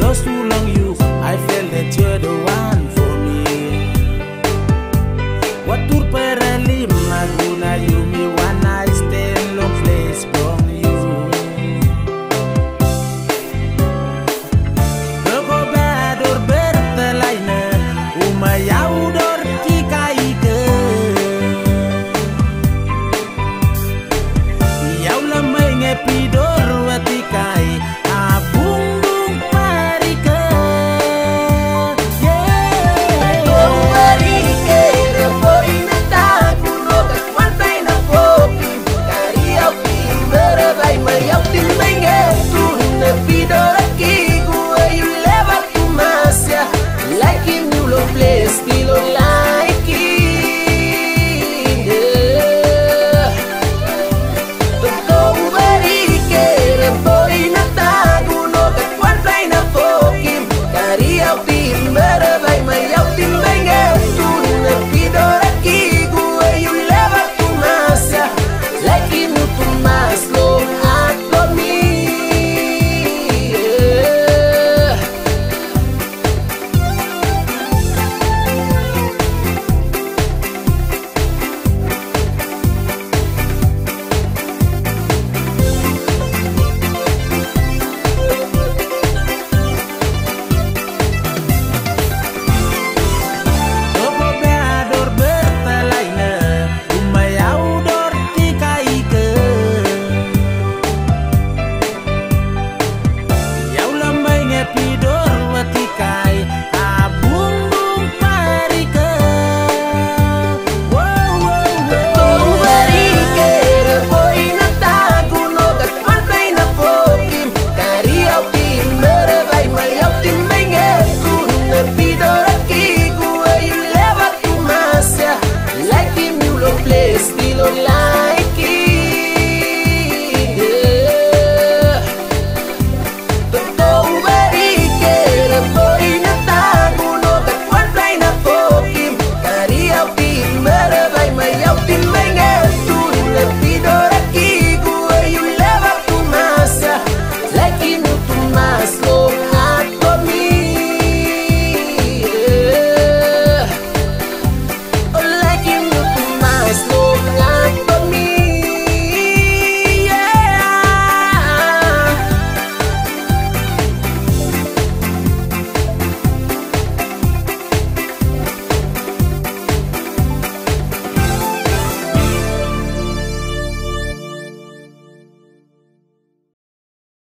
lost too long you. I feel that you're the one for me. Watur pereli maguna you me one night stand long place from you Dogo bedor bertelaine umayau dor tikaike Yau mai ngepido